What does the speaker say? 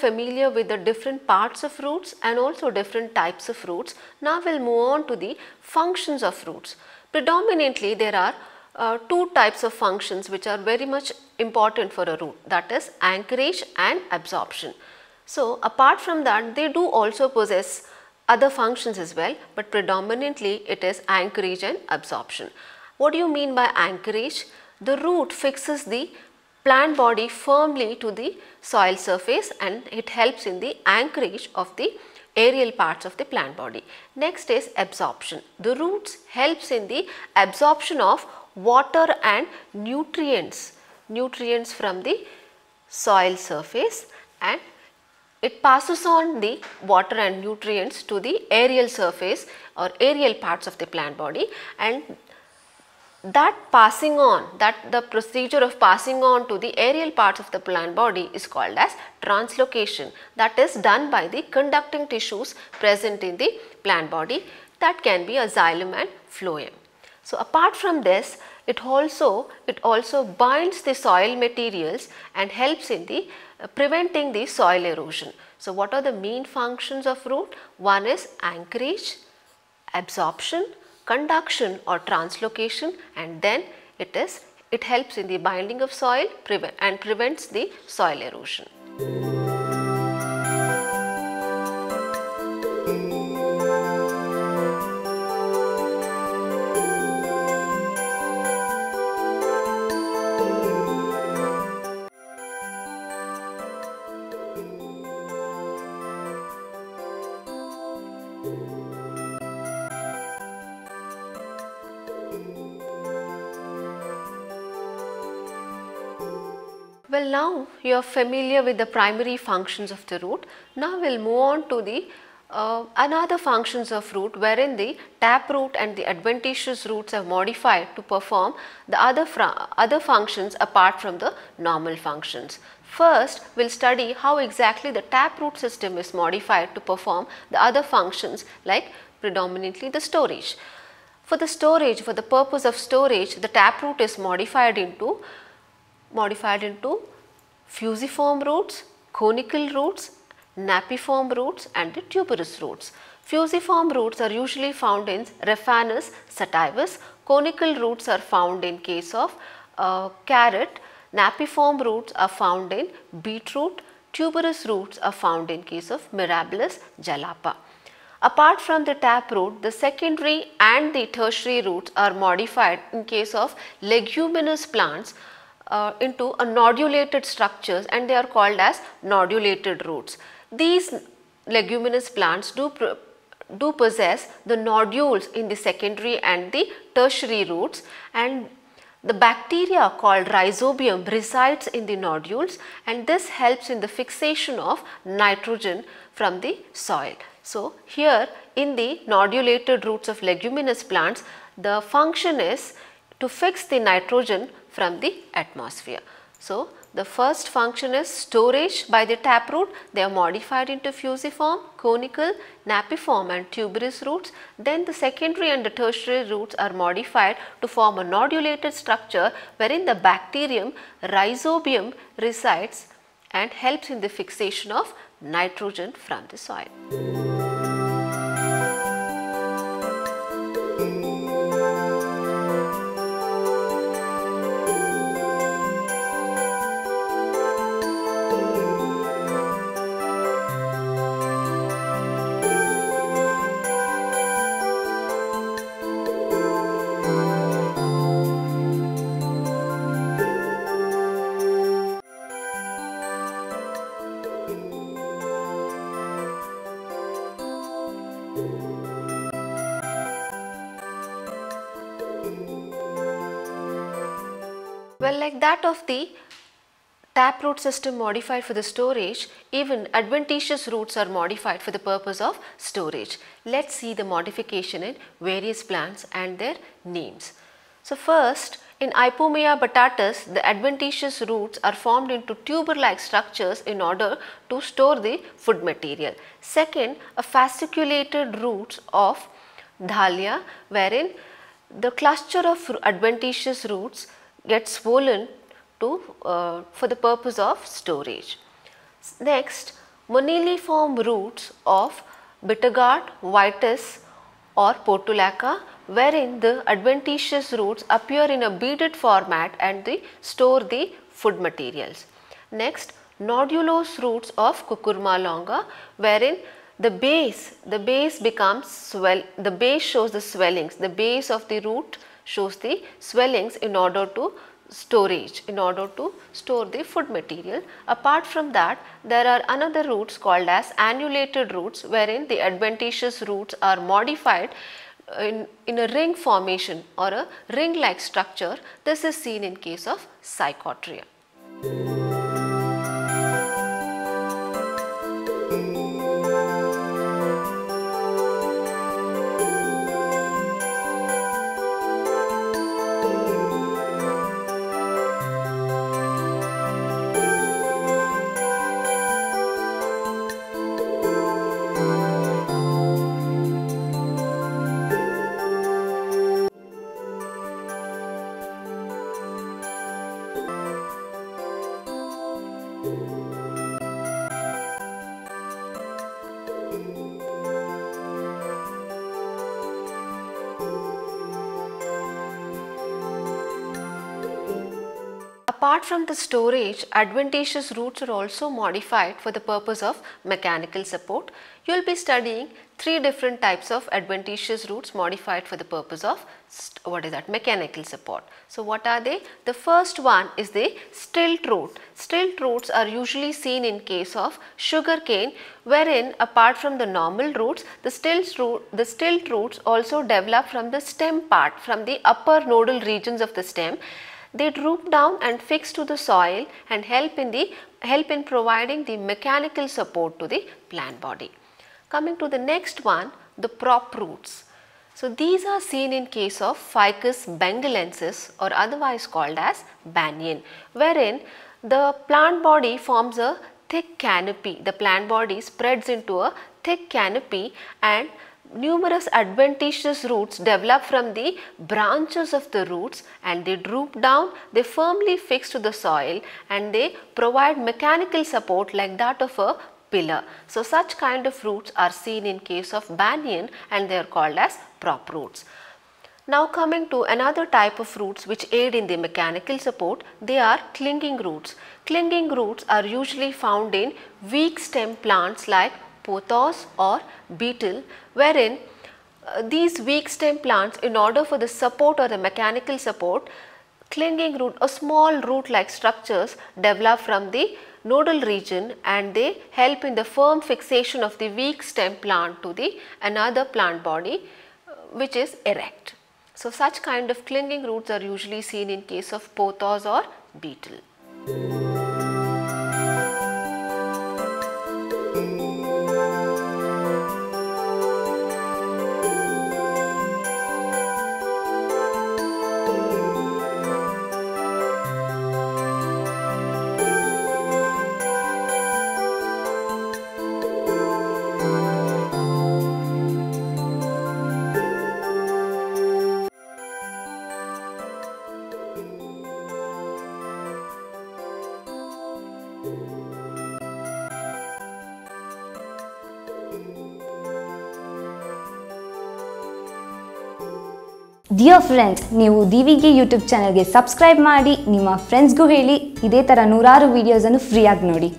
familiar with the different parts of roots and also different types of roots. Now we will move on to the functions of roots. Predominantly there are uh, two types of functions which are very much important for a root that is anchorage and absorption. So apart from that they do also possess other functions as well but predominantly it is anchorage and absorption. What do you mean by anchorage? The root fixes the plant body firmly to the soil surface and it helps in the anchorage of the aerial parts of the plant body. Next is absorption. The roots helps in the absorption of water and nutrients, nutrients from the soil surface and it passes on the water and nutrients to the aerial surface or aerial parts of the plant body and that passing on that the procedure of passing on to the aerial parts of the plant body is called as translocation that is done by the conducting tissues present in the plant body that can be a xylem and phloem. So apart from this it also it also binds the soil materials and helps in the uh, preventing the soil erosion. So what are the main functions of root? One is anchorage, absorption conduction or translocation and then it is it helps in the binding of soil and prevents the soil erosion. Well now you are familiar with the primary functions of the root. Now we will move on to the uh, another functions of root wherein the tap root and the adventitious roots are modified to perform the other, other functions apart from the normal functions. First, we will study how exactly the tap root system is modified to perform the other functions like predominantly the storage. For the storage, for the purpose of storage, the tap root is modified into modified into fusiform roots, conical roots, napiform roots and the tuberous roots. Fusiform roots are usually found in Raphanus sativus, conical roots are found in case of uh, carrot, napiform roots are found in beetroot, tuberous roots are found in case of Mirabilis jalapa. Apart from the taproot, the secondary and the tertiary roots are modified in case of leguminous plants uh, into a nodulated structures and they are called as nodulated roots. These leguminous plants do do possess the nodules in the secondary and the tertiary roots and the bacteria called rhizobium resides in the nodules and this helps in the fixation of nitrogen from the soil. So, here in the nodulated roots of leguminous plants the function is to fix the nitrogen from the atmosphere. So, the first function is storage by the taproot. They are modified into fusiform, conical, napiform and tuberous roots. Then the secondary and the tertiary roots are modified to form a nodulated structure wherein the bacterium rhizobium resides and helps in the fixation of nitrogen from the soil. Well, like that of the taproot system modified for the storage, even adventitious roots are modified for the purpose of storage. Let us see the modification in various plants and their names. So, first in Ipomoea batatas, the adventitious roots are formed into tuber-like structures in order to store the food material. Second, a fasciculated roots of Dahlia wherein the cluster of adventitious roots get swollen to uh, for the purpose of storage. Next moniliform roots of bittergourd, vitis or portulaca wherein the adventitious roots appear in a beaded format and they store the food materials. Next, nodulose roots of Cucurbita longa wherein the base, the base becomes swell, the base shows the swellings, the base of the root shows the swellings in order to storage in order to store the food material. Apart from that there are another roots called as annulated roots wherein the adventitious roots are modified in, in a ring formation or a ring like structure. This is seen in case of Psychotria. Apart from the storage, adventitious roots are also modified for the purpose of mechanical support. You will be studying three different types of adventitious roots modified for the purpose of what is that mechanical support. So, what are they? The first one is the stilt root. Stilt roots are usually seen in case of sugar cane wherein apart from the normal roots, the stilt, root, the stilt roots also develop from the stem part from the upper nodal regions of the stem they droop down and fix to the soil and help in the help in providing the mechanical support to the plant body. Coming to the next one, the prop roots. So these are seen in case of Ficus bengalensis or otherwise called as banyan, wherein the plant body forms a thick canopy. The plant body spreads into a thick canopy and numerous adventitious roots develop from the branches of the roots and they droop down, they firmly fix to the soil and they provide mechanical support like that of a pillar. So, such kind of roots are seen in case of banyan and they are called as prop roots. Now coming to another type of roots which aid in the mechanical support, they are clinging roots. Clinging roots are usually found in weak stem plants like pothos or betel wherein uh, these weak stem plants in order for the support or the mechanical support clinging root or small root like structures develop from the nodal region and they help in the firm fixation of the weak stem plant to the another plant body uh, which is erect. So, such kind of clinging roots are usually seen in case of pothos or betel. Dear friends ನೀವು ದಿವಿಗೆ YouTube ಚಾನಲ್ಗೆ subscribe ಮಾಡಿ, ನಿಮ್ಮ ಫ್ರೆಂಡ್ಸ್ಗೂ ಹೇಳಿ, ಇದೇ ಥರ ನೂರಾರು ವೀಡಿಯೋಸನ್ನು ಫ್ರೀಯಾಗಿ ನೋಡಿ.